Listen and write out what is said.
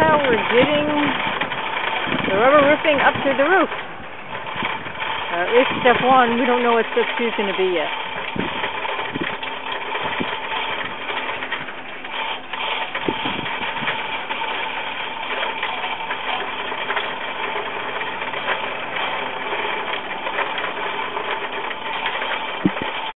how we're getting the rubber roofing up to the roof. Uh, at least step one, we don't know what step two is going to be yet.